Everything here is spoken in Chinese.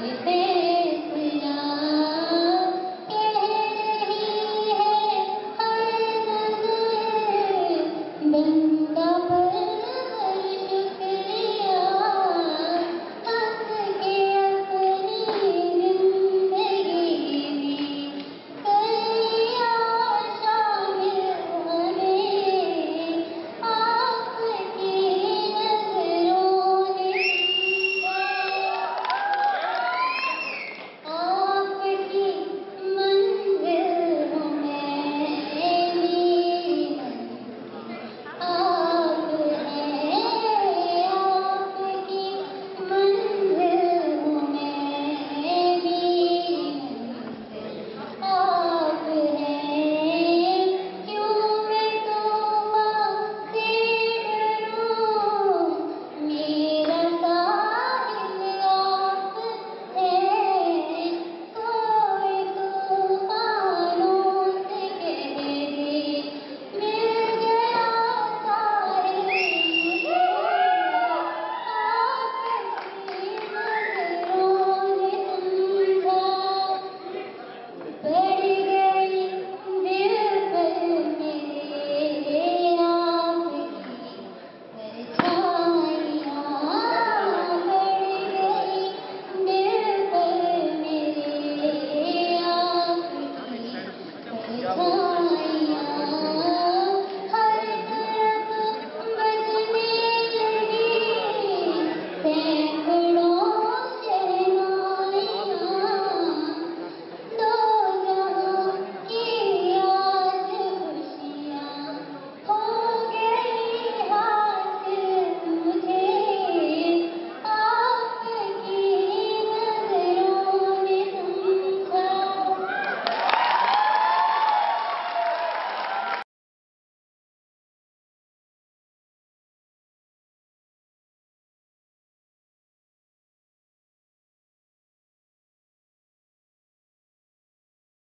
你飞